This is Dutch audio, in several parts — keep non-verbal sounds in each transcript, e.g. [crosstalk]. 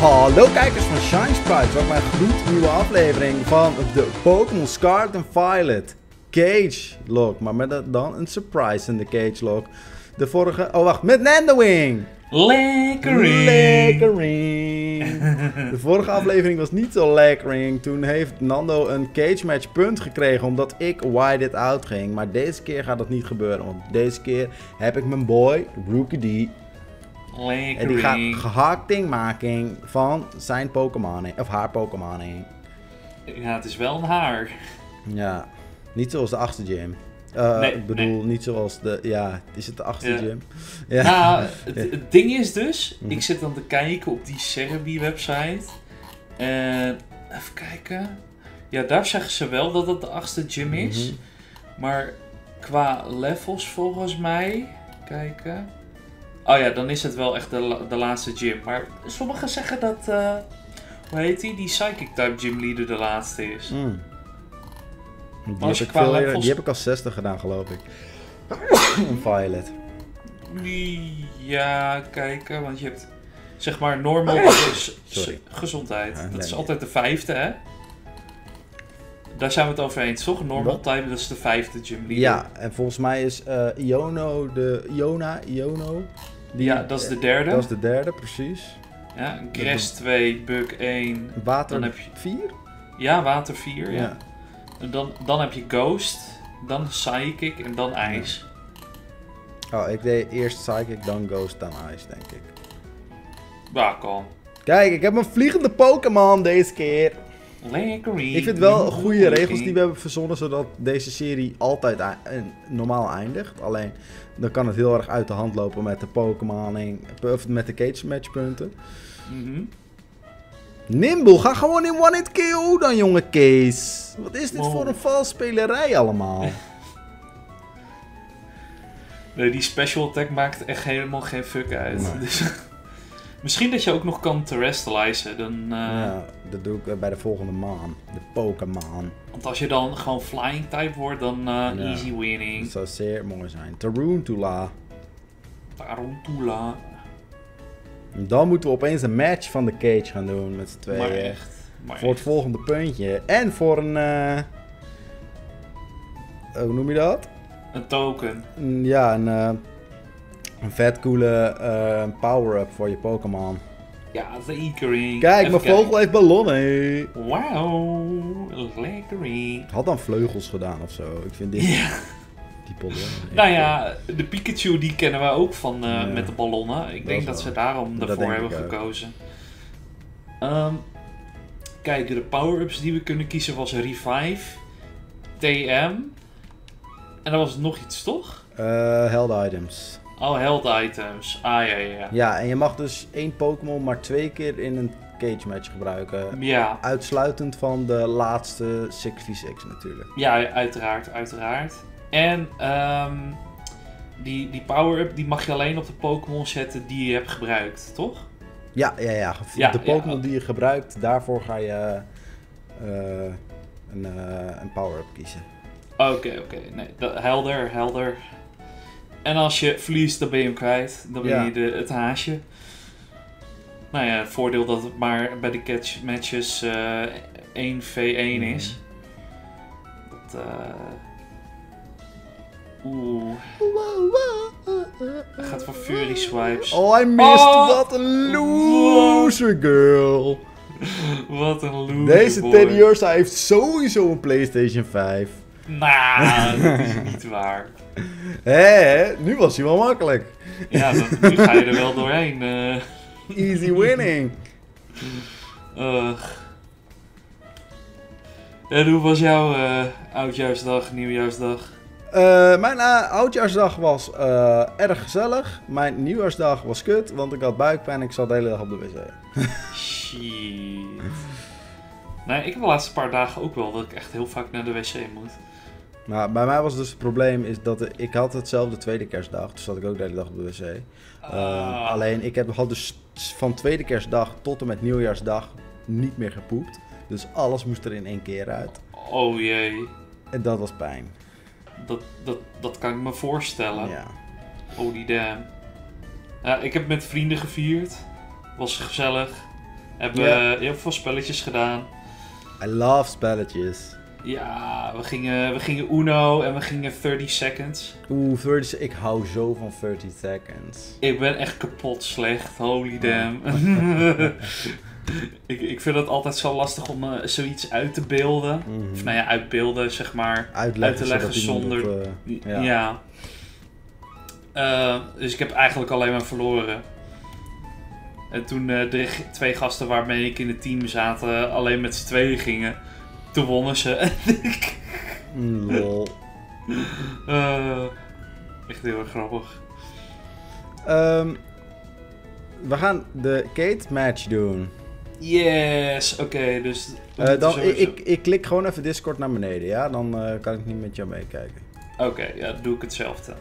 Hallo kijkers van Shine Sprite, welkom bij een gloednieuwe aflevering van de Pokémon Scarlet and Violet Cage Lock. Maar met dan een surprise in de Cage Lock. De vorige, oh wacht, met Nandowing! Lekkering. Lekkering! [laughs] De vorige aflevering was niet zo lekkering. Toen heeft Nando een cage match punt gekregen omdat ik wide it out ging. Maar deze keer gaat dat niet gebeuren. Want deze keer heb ik mijn boy, Rookie D. En die gaat van zijn Pokémon. Of haar Pokémon. heen. Ja, het is wel een haar. Ja, niet zoals de achtste gym. Eh, Nee, ik bedoel, niet zoals de. Ja, is het de achtste Ja. gym? Ja. Nou, het, het ding is dus, Mhm. ik zit dan te kijken op die Cerebi website. En even kijken. Ja, daar zeggen ze wel dat het de achtste gym is. Mhm. Maar qua levels volgens mij, kijken. Oh ja, dan is het wel echt de, de laatste gym. Maar sommigen zeggen dat, eh, hoe heet die, die Psychic type gymleader de laatste is. Mm. Die, heb ik veel levels- die heb ik als 60 gedaan, geloof ik. Een [coughs] Violet. Ja, kijken, want je hebt zeg maar normal [coughs] Sorry. gezondheid. Dat is altijd de vijfde, hè? Daar zijn we het over eens, toch? Normal Wat? type, dat is de vijfde gym leader. Ja, en volgens mij is eh Iono de. Iona, Iono. Die, Ja, dat is de derde. Dat is de derde, precies. Ja, Grass 2, Bug 1. Water Dan heb je- 4? Ja, Water 4, ja. Ja. En dan, dan heb je Ghost, dan Psychic en dan IJs. Oh, ik deed eerst Psychic, dan Ghost, dan Ice, denk ik. Ja, kan. Kijk, ik heb een vliegende Pokémon deze keer. Ik vind wel goede regels die we hebben verzonnen, zodat deze serie altijd normaal eindigt. Alleen, dan kan het heel erg uit de hand lopen met de Pokémon, of met de Cage Match punten. Mhm. Nimble, ga gewoon in One Hit KO dan, jonge Kees. Wat is dit Wow. voor een valsspelerij allemaal? [laughs] Nee, die special attack maakt echt helemaal geen fuck uit. Nee. [laughs] Misschien dat je ook nog kan terrestrializen. Dan, eh, ja, dat doe ik eh, bij de volgende maan. De Pokémon. Want als je dan gewoon flying type wordt, dan Ja. easy Dat winning. zou zeer mooi zijn. Tarantula. Tarantula. Dan moeten we opeens een match van de cage gaan doen met z'n tweeën. Maar echt. Maar Voor het volgende puntje. En voor een. eh, hoe noem je dat? Een token. Ja, een. Een vet coole eh, power-up voor je Pokémon. Ja, zekering. Kijk, Even mijn kijken. vogel heeft ballonnen. Wauw, lekkering. Had dan vleugels gedaan of zo. Ik vind dit. Ja. Die ballonnen. Nou ja, de Pikachu die kennen we ook van eh, Ja. met de ballonnen. Ik Dat denk dat wel. ze daarom daarvoor hebben gekozen. Ehm, kijk, de power-ups die we kunnen kiezen was Revive, TM. En er was nog iets, toch? Eh, held items. Oh, health items. Ah, ja, ja, ja. Ja, en je mag dus één Pokémon maar twee keer in een cage match gebruiken. Ja, Uitsluitend van de laatste 6v6 natuurlijk. ja uiteraard, uiteraard. En ehm, die, die power-up die mag je alleen op de Pokémon zetten die je hebt gebruikt, toch? Ja, ja, ja. Ja, de ja, Pokémon oké. die je gebruikt, daarvoor ga je eh, een, eh, een power-up kiezen. Oké, oké. Nee, dat- helder, helder. En als je verliest, dan ben je hem kwijt. Dan ben Ja. je de, het haasje. Nou ja, het voordeel dat het maar bij de catch matches eh 1v1 Mhm. is. Dat, eh Oeh, gaat voor Fury Swipes. Oh, I missed. Oh. Wat een loser girl. [laughs] Wat een loser Deze boy. Teddy Ursa heeft sowieso een PlayStation 5. Nou, [laughs] dat is niet waar. [laughs] Hé, nu was hij wel makkelijk. Ja, dan, nu ga je er wel doorheen. eh. Easy winning. [laughs] En hoe was jouw eh, oudjaarsdag, nieuwjaarsdag? Eh, mijn oudjaarsdag was erg gezellig. Mijn nieuwjaarsdag was kut, want ik had buikpijn en ik zat de hele dag op de wc. Shit. Nee, ik heb de laatste paar dagen ook wel dat ik echt heel vaak naar de wc moet. Maar bij mij was dus het probleem is dat ik had hetzelfde tweede kerstdag. Dus zat ik ook de hele dag op de wc. Eh, Ah. alleen ik heb, had dus van tweede kerstdag tot en met nieuwjaarsdag niet meer gepoept. Dus alles moest er in één keer uit. Oh jee. En dat was pijn. Dat, dat, dat kan ik me voorstellen. Ja. Holy damn. Ja, ik heb met vrienden gevierd. Was gezellig. Hebben eh, heel veel spelletjes gedaan. I love spelletjes. Ja, we gingen, we gingen Uno en we gingen 30 Seconds. Oeh, 30, ik hou zo van 30 seconds. Ik ben echt kapot slecht, holy damn. [laughs] ik, ik vind het altijd zo lastig om eh, zoiets uit te beelden. Mhm. Of nou ja, uitbeelden, zeg maar. Uitleggen, uit te leggen zonder- eh, Ja. Ja. Eh, dus ik heb eigenlijk alleen maar verloren. En toen de twee gasten waarmee ik in het team zaten alleen met z'n tweeën gingen, toen wonnen ze. mm, lol. Eh, echt heel erg grappig. Ehm, we gaan de Kate match doen. Yes, oké, dus... moeten dan, sowieso- ik, ik klik gewoon even Discord naar beneden, ja? Dan eh, kan ik niet met jou meekijken. Oké, ja, dan doe ik hetzelfde.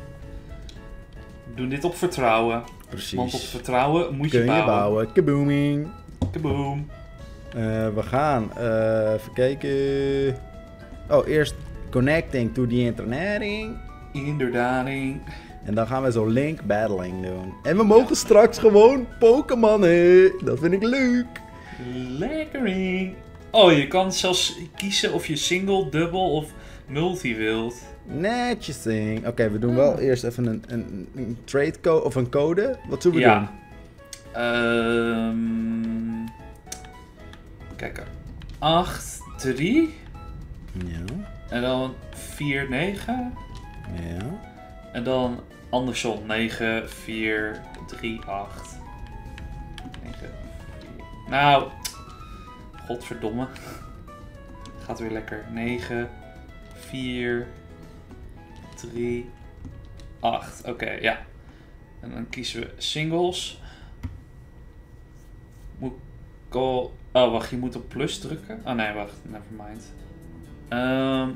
Doe dit op vertrouwen. Precies. Want op vertrouwen moet Kun je je bouwen. bouwen. Kabooming. Kaboom. Eh, we gaan eh, even kijken. Oh, eerst connecting to the internet. Inderdaad. En dan gaan we zo link battling doen. En we mogen straks gewoon Pokémonnen. Dat vind ik leuk. Lekkering. Oh, je kan zelfs kiezen of je single, dubbel of multi wilt. Netjes ding. Oké, we doen wel eerst even een, een, een trade code of een code. Wat zullen we Ja. doen? Ehm kijk, 8, 3 Ja. en dan 4, 9 Ja. en dan andersom 9, 4, 3, 8. 9, 4. Nou, godverdomme. Gaat weer lekker. 9, 4, 3, 8. Oké, ja. En dan kiezen we singles. Oh, wacht, je moet op plus drukken. Oh nee, wacht, nevermind. Ehm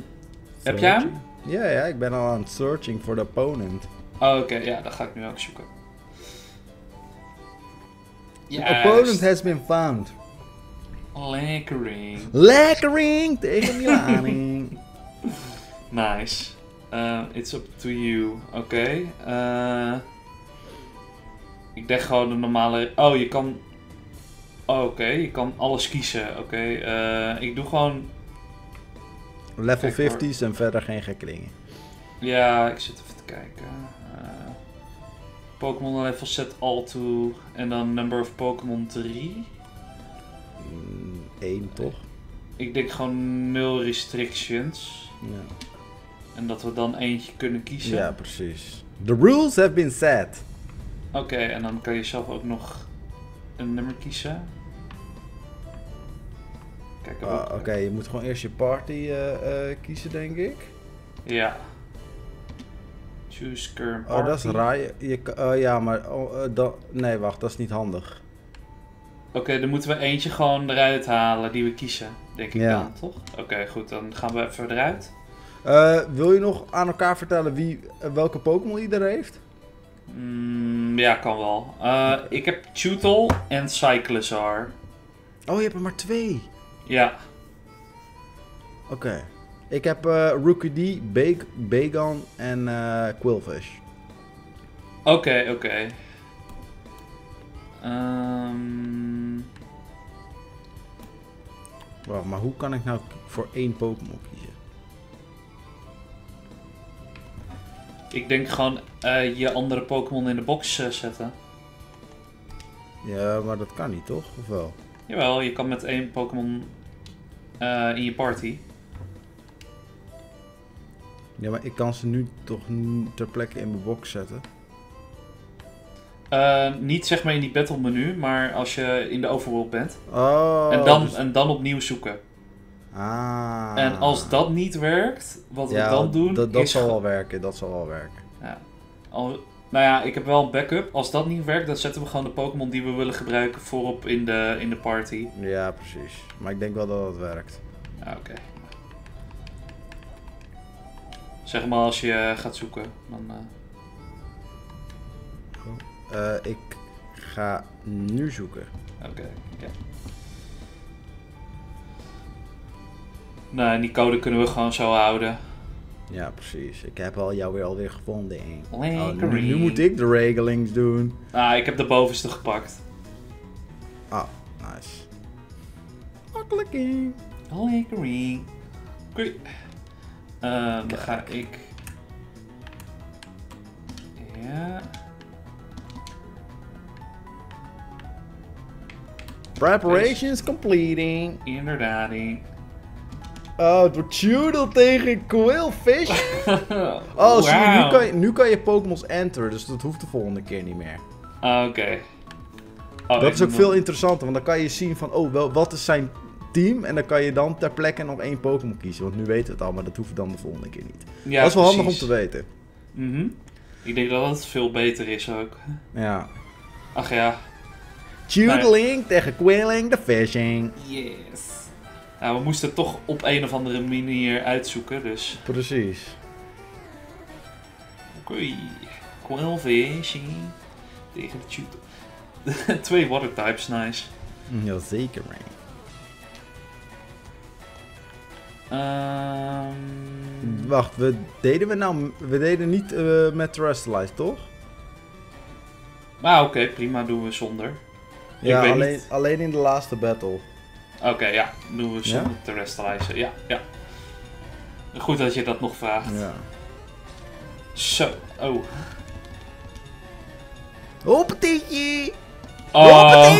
heb jij hem? Ja, ja, ik ben al aan het searching for the opponent. Oh, oké, ja, dan ga ik nu ook zoeken. The opponent has been found. Lekkering. Lekkering tegen Milaning. [laughs] Nice. Uh, it's up to you. Oké. eh, ik denk gewoon de normale... Oh, je kan... Oh, oké, je kan alles kiezen. Oké, eh, ik doe gewoon... Level Kijk, hoor. 50's en verder geen gekkelingen. Ja, ik zit even te kijken. Eh, Pokémon level set all to... En dan number of Pokémon 3. Eén Mm, toch? Ik denk gewoon nul restrictions. Ja. En dat we dan eentje kunnen kiezen. ja, precies. The rules have been set. Oké, en dan kan je zelf ook nog een nummer kiezen. Kijk, Ah. Oké, je moet gewoon eerst je party eh, eh, kiezen, denk ik. Ja. Choose current Oh, dat is party. raar. Je, oh, ja, maar... Oh, eh, dat, nee, wacht, dat is niet handig. Oké, dan moeten we eentje gewoon eruit halen die we kiezen, denk ik Ja. dan, toch? Oké, goed, dan gaan we even eruit. Wil je nog aan elkaar vertellen wie, welke Pokémon ieder heeft? Mm, ja, kan wel. Ik heb Tutel en Cyclizar. Oh, je hebt er maar twee. Ja, Oké. Ik heb eh Rookie D, Bag Bagon en eh Quillfish. oké, oké. Ehm, Wacht, maar hoe kan ik nou voor één Pokémon kiezen? ik denk gewoon eh, je andere Pokémon in de box zetten. Ja, maar dat kan niet, toch? Of wel? Jawel, je kan met één Pokémon eh, in je party. Ja, maar ik kan ze nu toch ter plekke in mijn box zetten. Eh, niet zeg maar in die battle menu, maar als je in de overworld bent. Oh. en, dan, dus- en dan opnieuw zoeken. Ah. En als dat niet werkt, wat ja, we dan doen Dat, dat is... zal wel werken, dat zal wel werken. Ja. Al, nou ja, ik heb wel een backup. Als dat niet werkt, dan zetten we gewoon de Pokémon die we willen gebruiken voorop in de, in de party. Ja, precies. Maar ik denk wel dat het werkt. Oké. Zeg maar als je gaat zoeken, dan... eh, Eh, ik ga nu zoeken. Oké, ja. Nou, en die code kunnen we gewoon zo houden. Ja, precies. Ik heb al jou weer alweer gevonden. Oh, nu, nu moet ik de regelings doen. Ah, ik heb de bovenste gepakt. Ah, nice. Clicking. Lekkering. Oké. Dan ga ik... Ja... Preparations completing. Inderdaad. Oh, het wordt tegen Quillfish. [laughs] Oh, zie je, nu kan je, nu kan je Pokémon's enter, dus dat hoeft de volgende keer niet meer. Ah, Oké. Oh, dat is ook veel interessanter, want dan kan je zien van, oh, wel, wat is zijn team? En dan kan je dan ter plekke nog één Pokémon kiezen. Want nu weten we het al, maar dat hoeft dan de volgende keer niet. Ja, dat is wel handig om te weten. Mhm. Ik denk dat het veel beter is ook. Ja. Ach ja. Tudeling tegen Quilling the Fishing. Yes. Nou, we moesten het toch op een of andere manier uitzoeken, dus... Precies. Oké. Quillfishing. Tegen de Tutor. [laughs] Twee water types, nice. Jazeker, man. Ehm Wacht, we deden we nou... We deden niet eh, met Terrestrialize, toch? Maar oké, prima, doen we zonder. Ja, alleen, niet. alleen in de laatste battle. Oké, ja, doen we zonder Ja? terrestrializen. Ja, ja. Goed dat je dat nog vraagt. Ja. Zo, oh. Hoppatee! Oh. [laughs]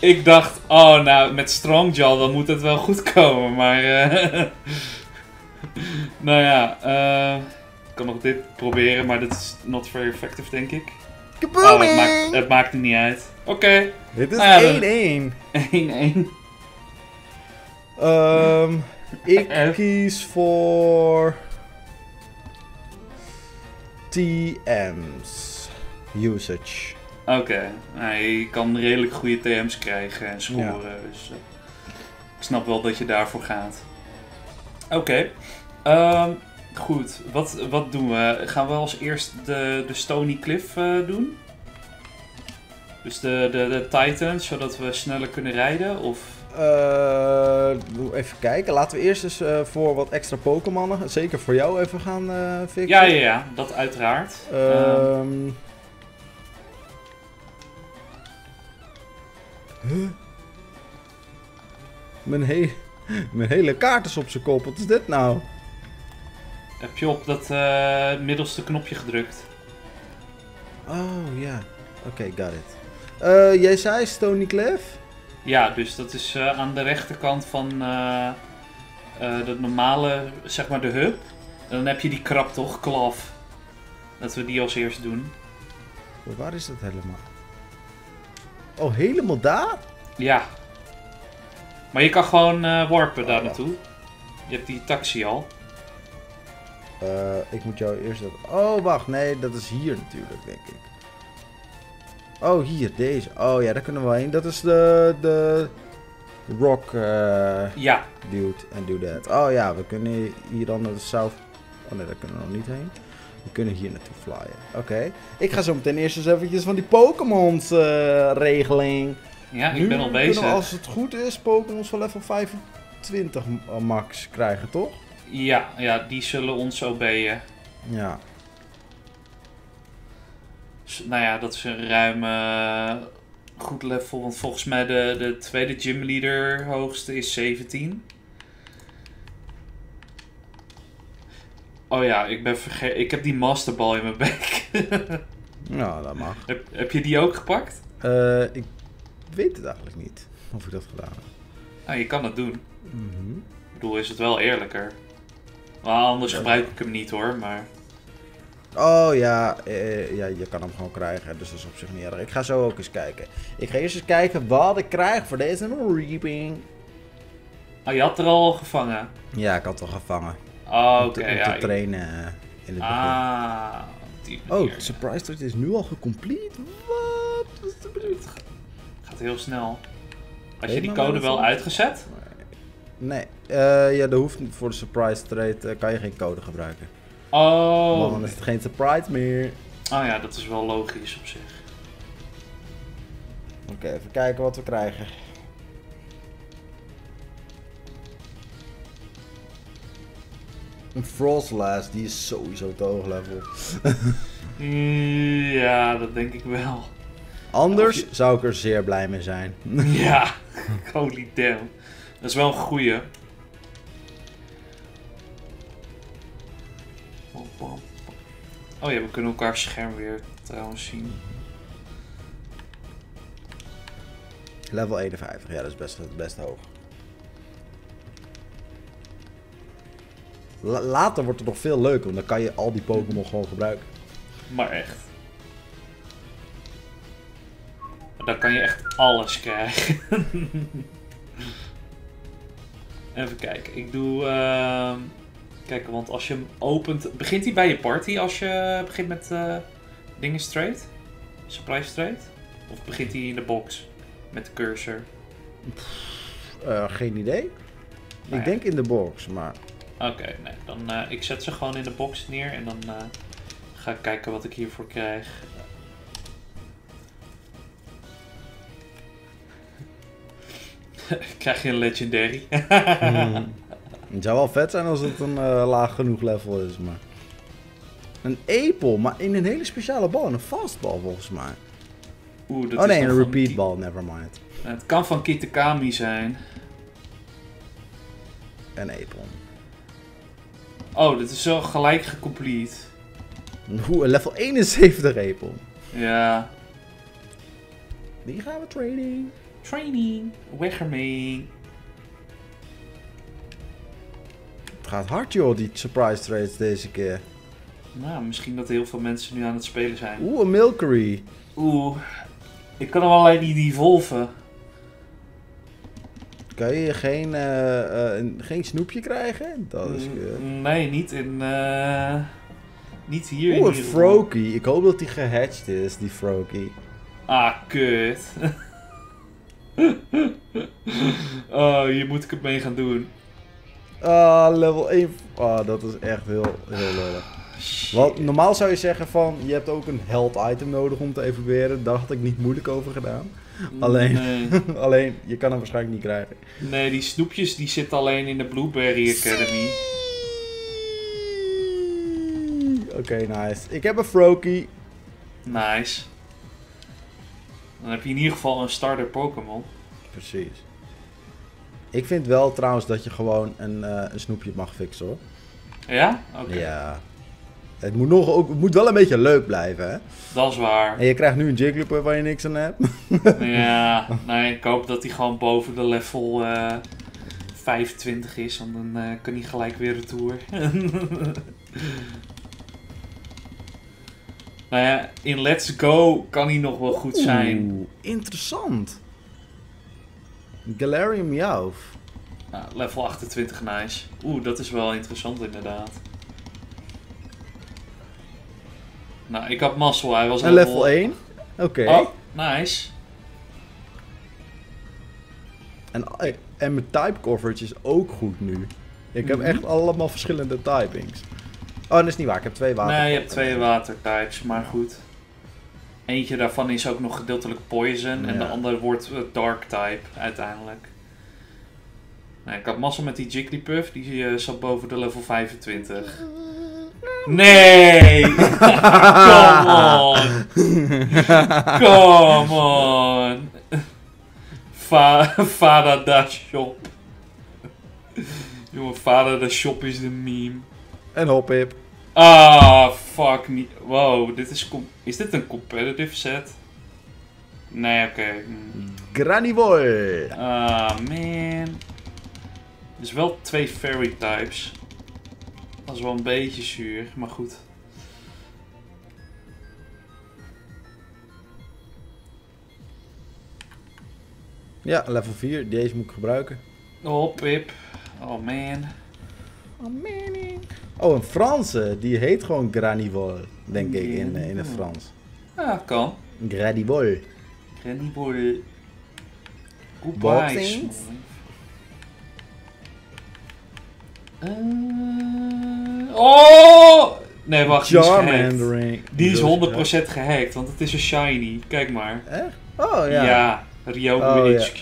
ik dacht, oh nou, met Strongjaw dan moet het wel goed komen, maar... eh, [laughs] nou ja, eh, ik kan nog dit proberen, maar dit is not very effective, denk ik. Oh, het maakt, het maakt niet uit. Oké, Dit is Nou ja, dan- 1-1. 1-1. Ehm, ik kies voor... TM's. Usage. Oké, nou, je kan redelijk goede TM's krijgen en scoren. Dus eh, ik snap wel dat je daarvoor gaat. Oké, ehm, goed. Wat, wat doen we? Gaan we als eerst de, de Stony Cliff eh, doen? Dus de, de, de Titans, zodat we sneller kunnen rijden? Of... Eh, even kijken. Laten we eerst eens eh, voor wat extra Pokémonnen, zeker voor jou, even gaan eh fixen. Ja, ja, ja, dat uiteraard. Ehm. Huh? Mijn, he mijn hele kaart is op zijn kop. Wat is dit nou? heb je op dat middelste knopje gedrukt? Oh ja. Oké, got it. Eh, jij zei Stony Cliff? Ja, dus dat is eh, aan de rechterkant van de normale, zeg maar de hub. En dan heb je die krab toch, klaf. Dat we die als eerst doen. Waar is dat helemaal? Oh, helemaal daar? Ja. Maar je kan gewoon warpen Oh, daar naartoe. Je hebt die taxi al. Eh, ik moet jou eerst dat... Oh, wacht. Nee, dat is hier natuurlijk, denk ik. Oh, hier, deze. Oh ja, daar kunnen we wel heen. Dat is de... de rock eh, Ja, dude en do that. Oh ja, we kunnen hier dan naar de south... Oh nee, daar kunnen we nog niet heen. We kunnen hier naartoe flyen. Oké. Ik ga zo meteen eerst eens eventjes van die Pokémons eh, regeling. ja ik Nu ben al kunnen we, bezig. als het goed is, Pokémons van level 25 max krijgen, toch? Ja, ja, die zullen ons obeyën. Ja. Nou ja, dat is een ruim eh, goed level. Want volgens mij de, de tweede gymleader hoogste is 17. Oh ja, ik ben vergeten. Ik heb die masterball in mijn bek. [laughs] Nou, dat mag. heb, heb je die ook gepakt? Eh, ik weet het eigenlijk niet of ik dat gedaan heb. Nou, je kan het doen. Mhm. Ik bedoel, is het wel eerlijker. Maar anders Ja. gebruik ik hem niet hoor. Maar Oh ja, eh, ja, je kan hem gewoon krijgen, dus dat is op zich niet erg. Ik ga zo ook eens kijken. Ik ga eerst eens kijken wat ik krijg voor deze reaping. oh, je had er al gevangen. Ja, ik had al gevangen. Oh, om oké. te, om ja, te trainen eh, in het begin. Ah, op die Oh, surprise trade is nu al gecomplete? Wat? Wat is de bedoeling? Het gaat heel snel. Had je die code wel uitgezet? Nee, eh, ja, dat hoeft niet. Voor de surprise trade eh, kan je geen code gebruiken. Oh. Want dan is het geen surprise meer. Oh ja, dat is wel logisch op zich. Oké, even kijken wat we krijgen. Een Frostlass, die is sowieso te hoog level. [laughs] Ja, dat denk ik wel. Anders je- zou ik er zeer blij mee zijn. ja, [laughs] holy damn. Dat is wel een goeie. Oh ja, we kunnen elkaar scherm weer trouwens zien. Level 51, ja, dat is best, best hoog. La- later wordt het nog veel leuker, want dan kan je al die Pokémon gewoon gebruiken. Maar echt. Dan kan je echt alles krijgen. [laughs] Even kijken. Ik doe. ehm Kijk, want als je hem opent. Begint hij bij je party als je begint met eh, dingen straight? Surprise straight? Of begint hij in de box met de cursor? Eh, geen idee. Nee. Ik denk in de box, maar... Oké, nee. Dan, eh, ik zet ze gewoon in de box neer en dan eh, ga ik kijken wat ik hiervoor krijg. [laughs] krijg je een legendary? Hmm. [laughs] Het zou wel vet zijn als het een eh, laag genoeg level is, maar... Een Apel, maar in een hele speciale bal. Een fastball volgens mij. Oeh, dat oh is nee, dan een van repeat Ki- ball, never mind. Het kan van Kitakami zijn. Een Apel. Oh, dit is zo gelijk gecomplete. Oeh, een level 71 Apel. Ja. Die gaan we trading. Training. Weg ermee. Het gaat hard joh, die surprise trades deze keer. Nou, misschien dat heel veel mensen nu aan het spelen zijn. Oeh, een Milkery. Oeh. Ik kan hem alleen niet evolven. Kan je geen, eh, eh, een- geen snoepje krijgen? Dat is. Mm, Nee, niet in. eh, niet hier. in Oeh, een. Froakie. Ik hoop dat die gehatcht is, die Froakie. Ah, kut. [laughs] oh, hier moet ik het mee gaan doen. Ah, level 1. Ah, dat is echt heel, heel lullig. Want normaal zou je zeggen van, je hebt ook een health item nodig om te evolueren. Daar had ik niet moeilijk over gedaan. alleen- Nee. [laughs] Alleen, je kan hem waarschijnlijk niet krijgen. nee, die snoepjes die zitten alleen in de Blueberry Academy. Oké, nice. Ik heb een Froakie. Nice. Dan heb je in ieder geval een starter Pokémon. Precies. Ik vind wel trouwens dat je gewoon een, eh, een snoepje mag fixen hoor. Ja? Oké. Ja. Het moet, nog ook, het moet wel een beetje leuk blijven, hè? Dat is waar. En je krijgt nu een Jigglypuff waar je niks aan hebt. [laughs] Ja, nee, ik hoop dat hij gewoon boven de level eh 25 is, want dan eh, kan hij gelijk weer retour. [laughs] nou ja, in Let's Go kan hij nog wel goed zijn. Oeh, interessant. Galarian Meowth. Nou, level 28, nice. Oeh, dat is wel interessant inderdaad. Nou, ik had mazzel, hij was En level 1. Oké. Oh, nice. En, eh, en mijn type coverage is ook goed nu. Ik heb Mhm. echt allemaal verschillende typings. Oh, dat is niet waar. Ik heb twee water. Nee, je hebt twee watertypes, maar goed. Eentje daarvan is ook nog gedeeltelijk poison en de andere wordt eh, dark type uiteindelijk. Nee, ik had massa met die Jigglypuff, die eh, zat boven de level 25. Nee! [laughs] Come on! Come on! Va Vada da shop. Jongen, Vada da shop is de meme. En Hoppip. Ah, fuck niet. Wow, dit is, is dit een competitive set? Nee, oké. hm. Granivore. Ah, man. Dus wel twee fairy types. Dat is wel een beetje zuur, maar goed. Ja, level 4. Deze moet ik gebruiken. Oh, Pip. Oh, man. Oh, een Franse. Die heet gewoon Granivore. Denk ik in, eh, in het Frans. Ja, kan. Granivore. Grannyboy. Goodbye. Eh, oh! Nee, wacht. Die is gehackt. Die is Zo 100% gehackt, want het is een shiny. Kijk maar. Echt? Oh Ja, ja. Ryobi Oh, ja. HQ.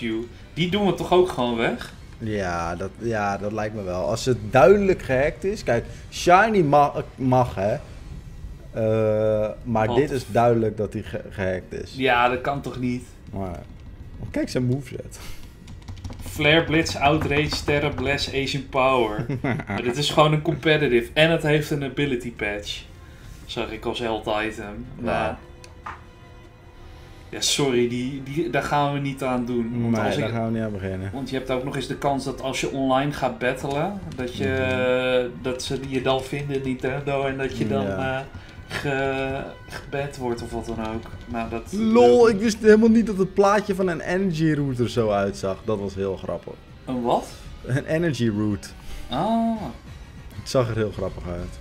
Die doen we toch ook gewoon weg? Ja, dat, ja, dat lijkt me wel. Als het duidelijk gehackt is. Kijk, Shiny mag, mag hè. Eh, maar Wat? dit is duidelijk dat hij ge gehackt is. Ja, dat kan toch niet? Maar, oh, kijk zijn moveset. Flare Blitz, Outrage, Terra Bless, Asian Power. [laughs] Maar dit is gewoon een competitive. En het heeft een ability patch. Zag ik als held item. Maar... Ja, sorry, die, die, daar gaan we niet aan doen. Want, Nee, als daar ik, gaan we niet aan beginnen. want je hebt ook nog eens de kans dat als je online gaat battlen, dat, je, Mhm. dat ze je dan vinden, Nintendo, en dat je dan Ja. eh ge, gebed wordt of wat dan ook. Nou, dat, Lol, ik wist helemaal niet dat het plaatje van een energy router zo uitzag. Dat was heel grappig. Een wat? Een energy route. Ah. Het zag er heel grappig uit.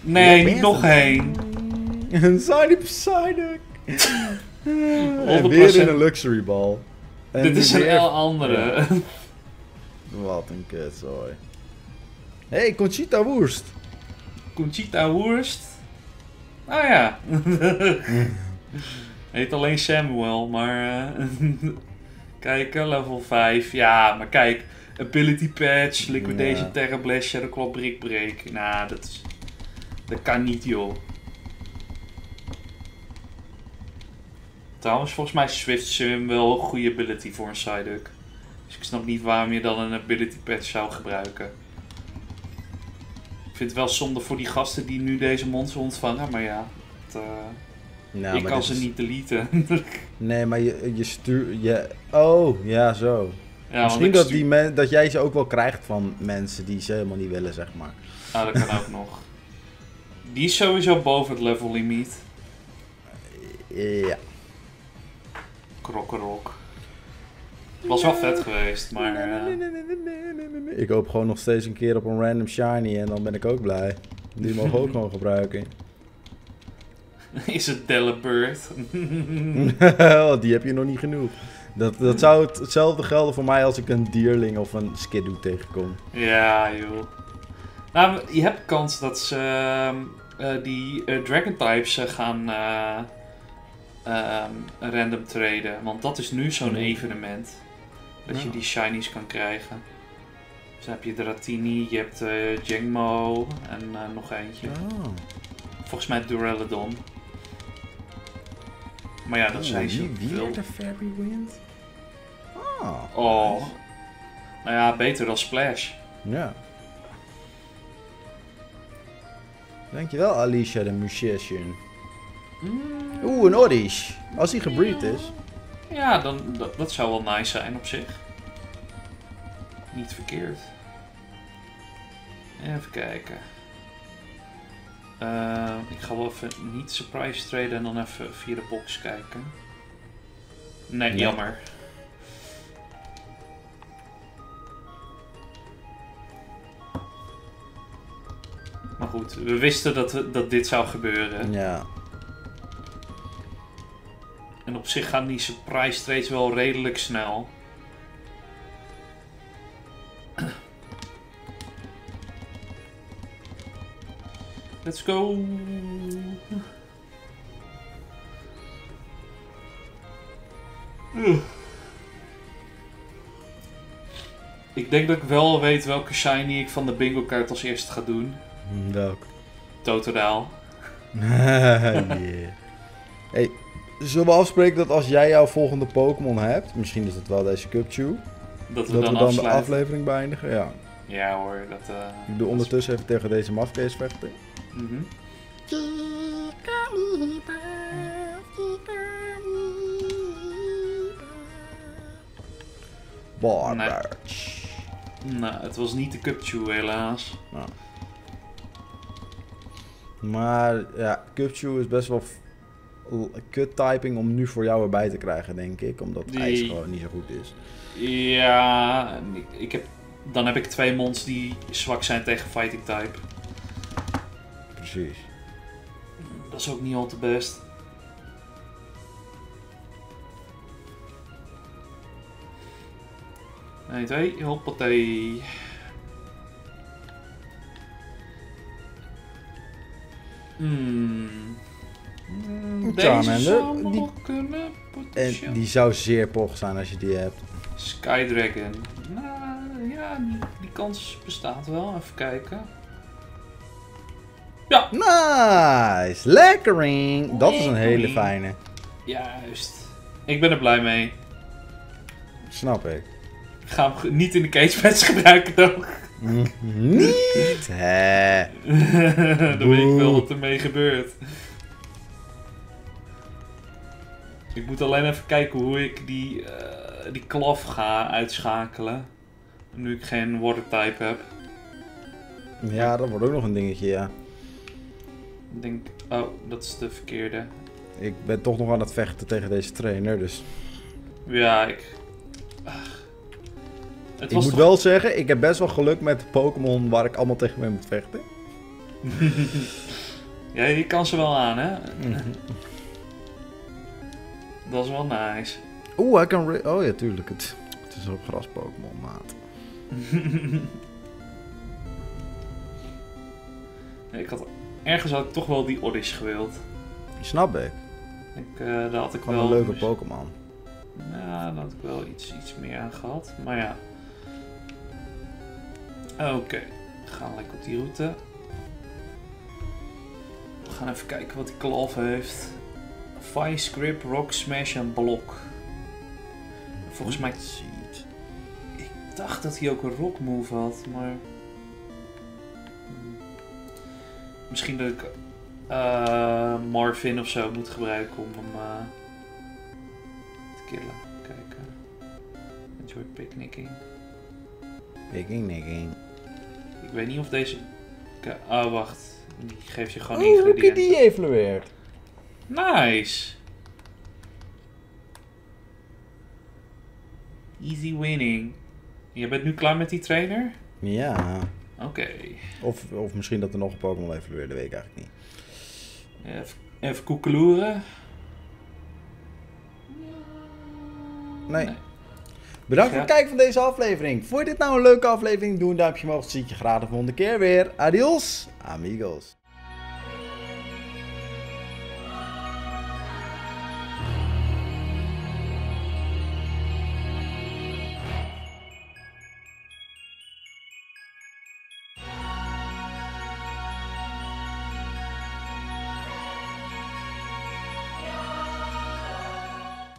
Nee, niet nog één. [laughs] Een Psyduck. En 100%. weer in een luxury ball. En Dit is een weer- heel andere. Wat een kutzooi. Hé, hey, Conchita Woest. Conchita Wurst. Ah ja. [laughs] Heet alleen Samuel, maar... eh, [laughs] kijken, level 5. Ja, maar kijk. Ability Patch, Liquidation, Ja. Terra Blast, Shadow Claw, Brick Break. Nou, dat is... Dat kan niet, joh. Trouwens, volgens mij is Swift Swim wel een goede ability voor een Psyduck. Dus ik snap niet waarom je dan een ability patch zou gebruiken. Ik vind het wel zonde voor die gasten die nu deze monster ontvangen, maar ja, het, eh, Nou, ik kan ze is- niet deleten. [laughs] Nee, maar je, je stuurt... Je... Oh, ja, zo. ja, Misschien dat, stuur- die men, dat jij ze ook wel krijgt van mensen die ze helemaal niet willen, zeg maar. Ah, dat kan ook [laughs] nog. Die is sowieso boven het level limiet. Ja. Krokkerok. Was wel vet geweest, maar... Ik hoop gewoon nog steeds een keer op een random shiny en dan ben ik ook blij. Die mogen we ook gewoon gebruiken. [laughs] is het Delibird? Want [laughs] die heb je nog niet genoeg. Dat, dat zou het, hetzelfde gelden voor mij als ik een dierling of een skidoo tegenkom. ja, joh. Nou, je hebt kans dat ze ehm, eh, die eh, Dragon types eh, gaan eh, ehm, random traden. Want dat is nu zo'n evenement. Dat je Ja. die shinies kan krijgen. Dus dan heb je Dratini, je hebt eh Jengmo en eh, nog eentje. Oh. Volgens mij Duraludon. Maar ja, dat zijn Oeh, ze wie, veel. de Fairy Wind? Oh. nice. Nou ja, beter dan Splash. Ja. Dankjewel Alicia de Musician. Oeh, een Oddish. Als hij gebreed is. Ja, dan, dat, dat zou wel nice zijn op zich. Niet verkeerd. Even kijken. Eh, ik ga wel even niet surprise traden en dan even via de box kijken. Nee, Nee. jammer. Maar goed, we wisten dat, we- dat dit zou gebeuren. Ja. En op zich gaan die surprise trades wel redelijk snel. Let's go! Ik denk dat ik wel weet welke shiny ik van de bingo kaart als eerste ga doen. Hm, Welk? Totodile. [laughs] yeah. Hey, zullen we afspreken dat als jij jouw volgende Pokémon hebt, misschien is het wel deze Cupchew, Dat we dat dan we dan de aflevering beëindigen? Ja. Ja hoor, dat... eh, Ik doe ondertussen even tegen deze mafkees vechten. mhm. Barbarch. Nou, het was niet de Cupchew helaas. Maar ja, Cupchew is best wel kut typing om nu voor jou erbij te krijgen, denk ik. Omdat Die- ijs gewoon niet zo goed is. Ja, ik heb, dan heb ik twee mons die zwak zijn tegen fighting type. Precies. Dat is ook niet al te best. Nee, twee, hoppatee. Hmm. Mm, Deze Charmander, zou die- kunnen, En die zou zeer poch zijn als je die hebt. Sky Dragon. Nou, ja, die, kans bestaat wel. Even kijken. Ja. Nice. Lekkering. Dat is een hele fijne. Juist. Ik ben er blij mee. Snap ik. Ik ga hem niet in de cage match [laughs] gebruiken toch? Niet. Hè. [laughs] Dan weet ik wel wat ermee gebeurt. Ik moet alleen even kijken hoe ik die, eh, die klaf ga uitschakelen. Nu ik geen water type heb. Ja, dat wordt ook nog een dingetje, ja. Ik denk, oh, dat is de verkeerde. Ik ben toch nog aan het vechten tegen deze trainer, dus... Ja, ik... Ach. Het Ik moet toch- wel zeggen, ik heb best wel geluk met de Pokémon waar ik allemaal tegen mee moet vechten. [laughs] ja, je kan ze wel aan, hè? Dat is wel nice. Oeh, hij kan... Oh ja, tuurlijk. Het, het is ook gras Pokémon, maat. [laughs] ik had, ergens had ik toch wel die Oddish gewild. Snap ik. Ik, eh, daar had ik wel... een leuke Pokémon. Ja, daar had ik wel iets, iets meer aan gehad. Maar ja. Oké. We gaan lekker op die route. We gaan even kijken wat die kloof heeft. Vice Grip, Rock Smash en Blok. Volgens mij... Ik dacht dat hij ook een rock move had, maar... Hmm. Misschien dat ik eh, Marvin of zo moet gebruiken om hem eh, te killen. Kijken. Enjoy picnicking. Picking, nicking. Ik weet niet of deze... Oh, wacht. Die geeft je gewoon Oh, hoe heb je ingrediënten. die evalueerd? Nice! Easy winning. Je bent nu klaar met die trainer? Ja. Oké. Of, of misschien dat er nog een Pokémon evalueert, dat weet ik eigenlijk niet. Even, even koekeloeren. Nee. Nee. Bedankt voor het kijken van deze aflevering. Vond je dit nou een leuke aflevering? Doe een duimpje omhoog. Zie ik je graag de volgende keer weer. Adios, amigos.